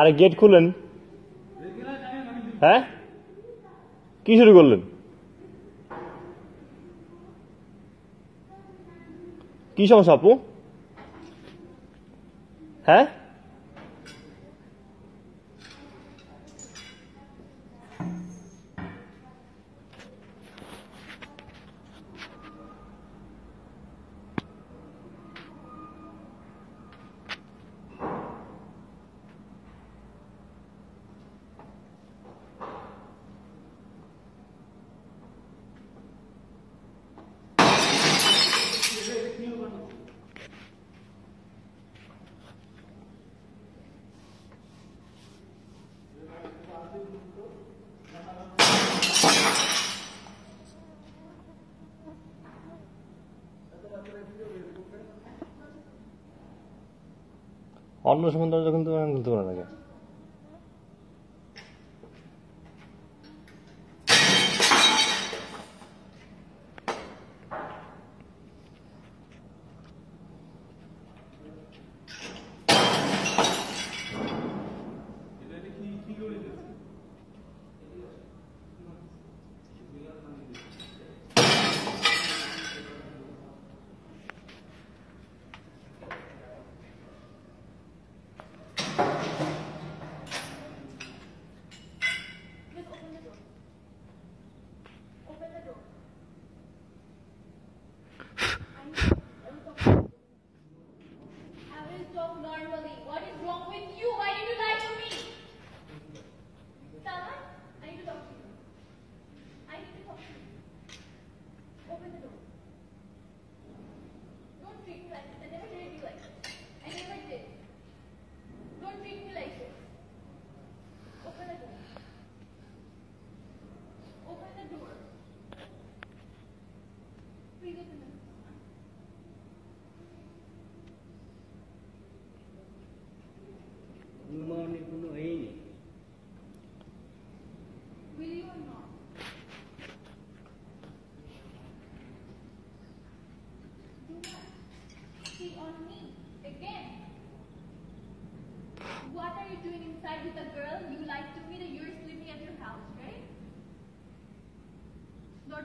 আরে গেট খুলেন হ্যাঁ? কি শুরু করলেন? কি সমস্যা আপু? হ্যাঁ? অন্য সময় দরজা খুলতে তোমার খুলতে she on me again? What are you doing inside with a girl you like to meet That you're sleeping at your house, right? Lord,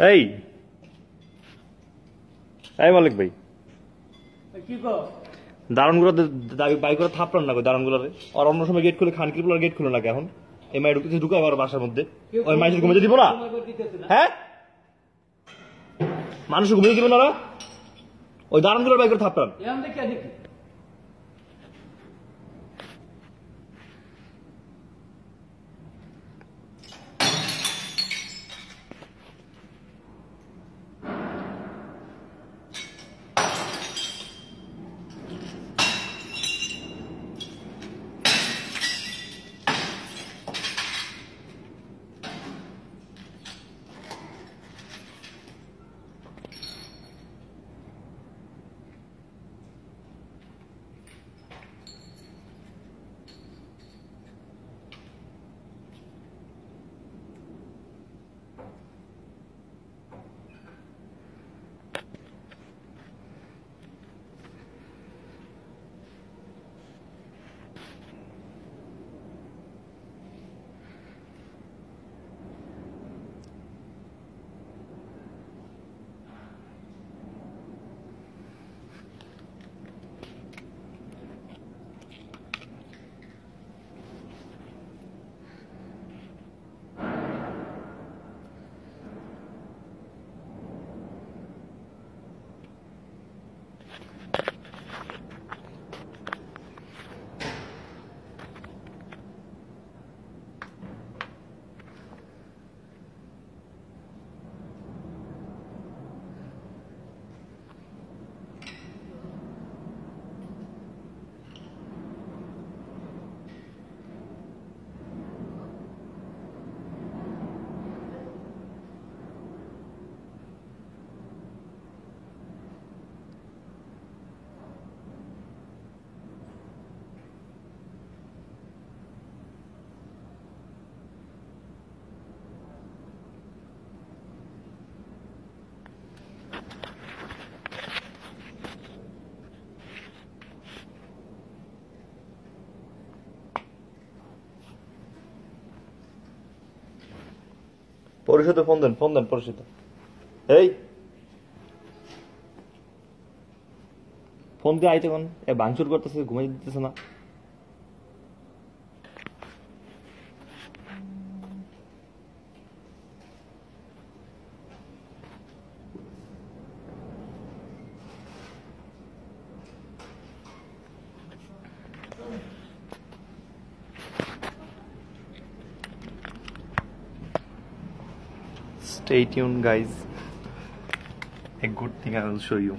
এই। এই মালিক ভাই। দারণগুলো দাবি বাই করে থাপড়ান না দারণগুলোরে আর অন্য সময় গেট খুলে খানকির পোলার গেট খুলে না এখন? এই মাই ঢুকতেছে ঢুকাও আমার বাসার মধ্যে। ওই মাইসের ঘুমাতে দিব না? হ্যাঁ? মানুষ ঘুমিয়ে দিবেন ওরা ওই দারণগুলোর বাই করে থাপড়ান পরিষদে ফোন দেন ফোন দেন পরিশোধে। এই। ফোন দিয়ে আইতে কোন? এ ভাঙচুর করতেছে ঘুমাই দিতেছে না। Stay tuned, guys. A good thing I will show you.